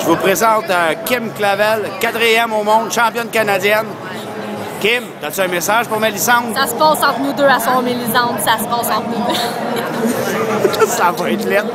Je vous présente euh, Kim Clavel, quatrième au monde, championne canadienne. Kim, as-tu un message pour Mélisande? Ça se passe entre nous deux à son Mélisande, ça se passe entre nous deux. ça va être lettre.